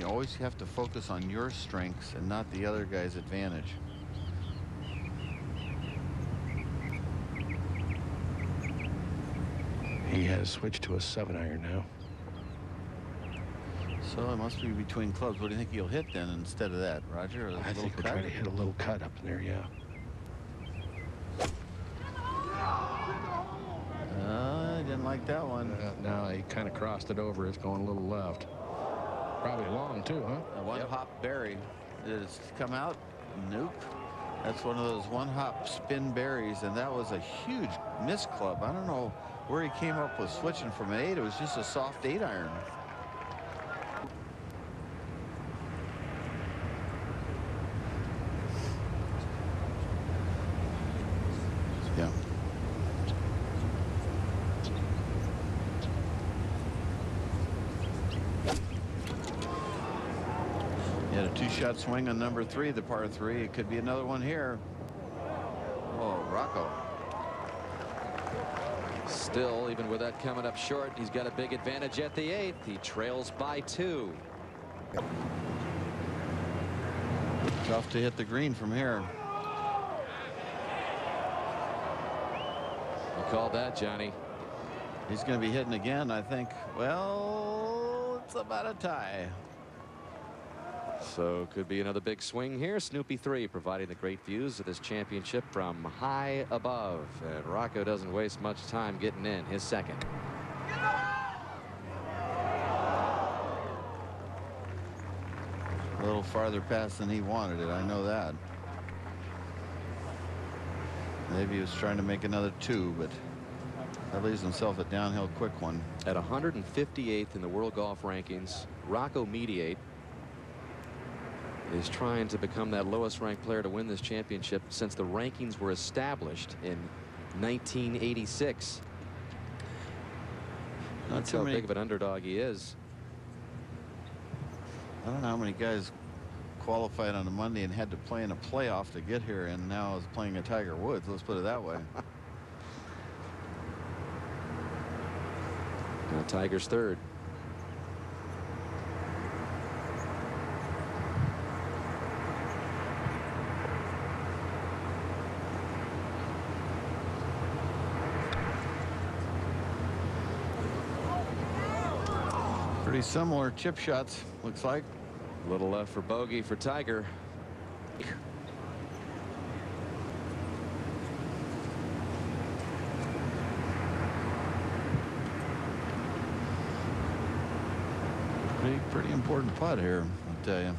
you always have to focus on your strengths and not the other guy's advantage. He has switched to a seven iron now. So it must be between clubs. What do you think he'll hit then instead of that, Roger? A I think we'll cut? try to hit a little cut up in there, yeah. Uh, I didn't like that one. Uh, now he kind of crossed it over. It's going a little left. Probably long, too, huh? A one hop berry. Did it come out? Nope. That's one of those one hop spin berries, and that was a huge miss club. I don't know where he came up with switching from an eight. It was just a soft eight iron. Two-shot swing on number three, the par three. It could be another one here. Oh, Rocco. Still, even with that coming up short, he's got a big advantage at the eighth. He trails by two. Tough to hit the green from here. You called that, Johnny. He's going to be hitting again, I think. Well, it's about a tie. So could be another big swing here. Snoopy 3 providing the great views of this championship from high above. And Rocco doesn't waste much time getting in his second. A little farther past than he wanted it. I know that. Maybe he was trying to make another two, but that leaves himself a downhill quick one. At 158th in the world golf rankings, Rocco Mediate is trying to become that lowest ranked player to win this championship since the rankings were established in 1986. Not That's too how many- big of an underdog he is. I don't know how many guys qualified on a Monday and had to play in a playoff to get here and now is playing a Tiger Woods. Let's put it that way. Now Tiger's third. Pretty similar chip shots, looks like. A little left for bogey for Tiger. Pretty, pretty important putt here, I'll tell you.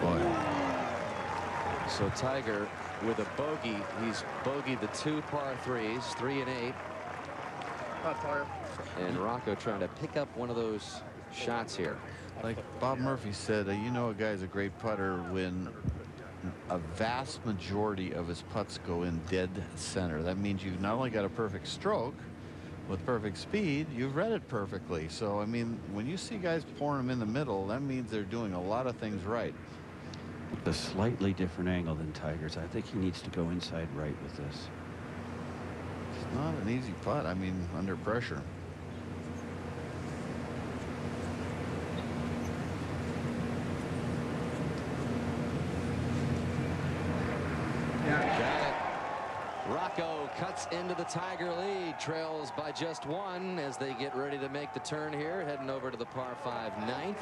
Boy, So Tiger with a bogey. He's bogeyed the two par threes, three and eight. And Rocco trying to pick up one of those shots here. like Bob Murphy said, uh, you know a guy's a great putter when a vast majority of his putts go in dead center. That means you've not only got a perfect stroke with perfect speed, you've read it perfectly. So, I mean, when you see guys pouring them in the middle, that means they're doing a lot of things right. A slightly different angle than Tigers. I think he needs to go inside right with this. It's not an easy putt. I mean, under pressure. Got it. Rocco cuts into the Tiger lead, trails by just one as they get ready to make the turn here, heading over to the par five ninth.